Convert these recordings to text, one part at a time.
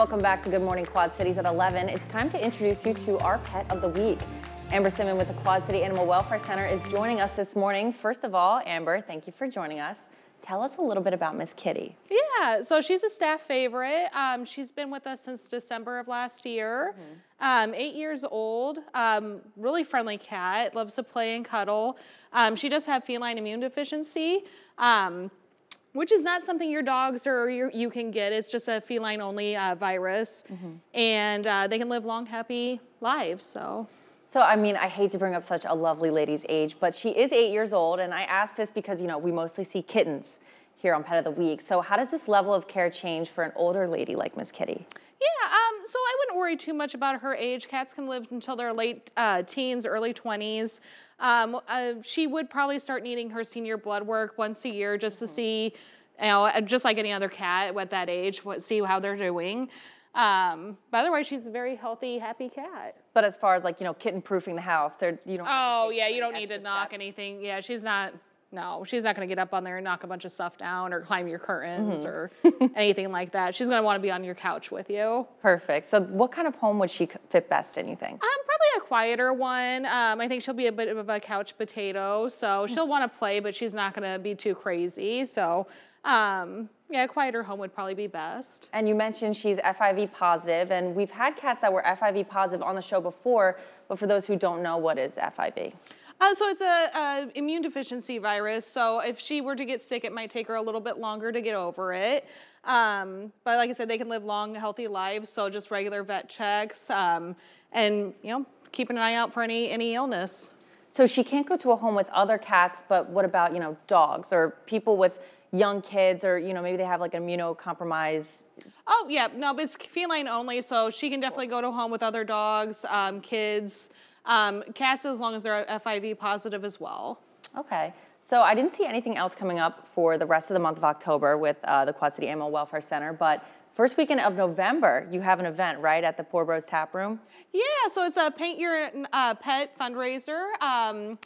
Welcome back to Good Morning Quad Cities at 11. It's time to introduce you to our pet of the week. Amber Simon with the Quad City Animal Welfare Center is joining us this morning. First of all, Amber, thank you for joining us. Tell us a little bit about Miss Kitty. Yeah, so she's a staff favorite. Um, she's been with us since December of last year. Mm-hmm. Um, eight years old, um, really friendly cat, loves to play and cuddle. Um, she does have feline immune deficiency. Which is not something your dogs or your, you can get. It's just a feline only uh, virus, mm-hmm. and uh, they can live long, happy lives. So. So, I mean, I hate to bring up such a lovely lady's age, but she is eight years old, and I ask this because, you know, we mostly see kittens here on Pet of the Week. So, how does this level of care change for an older lady like Miss Kitty? Yeah, um, so I wouldn't worry too much about her age. Cats can live until their late uh, teens, early 20s. Um, uh, she would probably start needing her senior blood work once a year just to mm-hmm. see, you know, just like any other cat at that age, what, see how they're doing. Um, but otherwise, she's a very healthy, happy cat. But as far as like you know, kitten proofing the house, there you don't. Oh yeah, you don't need to knock steps. anything. Yeah, she's not. No, she's not going to get up on there and knock a bunch of stuff down or climb your curtains mm-hmm. or anything like that. She's going to want to be on your couch with you. Perfect. So, what kind of home would she fit best in? You think? Um, quieter one. Um, I think she'll be a bit of a couch potato, so she'll want to play, but she's not going to be too crazy. So, um, yeah, a quieter home would probably be best. And you mentioned she's FIV positive, and we've had cats that were FIV positive on the show before, but for those who don't know, what is FIV? Uh, so it's a, a, immune deficiency virus. So if she were to get sick, it might take her a little bit longer to get over it. Um, but like I said, they can live long, healthy lives. So just regular vet checks, um, and you know, keeping an eye out for any any illness. So she can't go to a home with other cats, but what about you know dogs or people with young kids or you know maybe they have like an immunocompromised? Oh yeah. No but it's feline only so she can definitely go to a home with other dogs um, kids um, cats as long as they're fiv positive as well. Okay so i didn't see anything else coming up for the rest of the month of october with uh, the quad city animal welfare center but First weekend of November, you have an event, right, at the Pour Bros Tap Room? Yeah, so it's a Paint Your uh, Pet fundraiser. Um,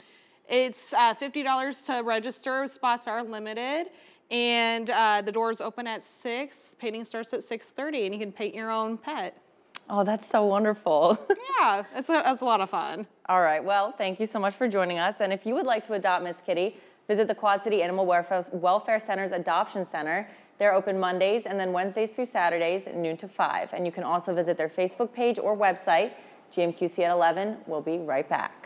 it's uh, $50 to register, spots are limited. And uh, the doors open at 6, painting starts at 6.30, and you can paint your own pet. Oh, that's so wonderful. yeah, it's a, it's a lot of fun. All right, well, thank you so much for joining us. And if you would like to adopt Miss Kitty, visit the Quad City Animal Welfare, Welfare Center's Adoption Center. They're open Mondays and then Wednesdays through Saturdays, noon to 5. And you can also visit their Facebook page or website, GMQC at 11. We'll be right back.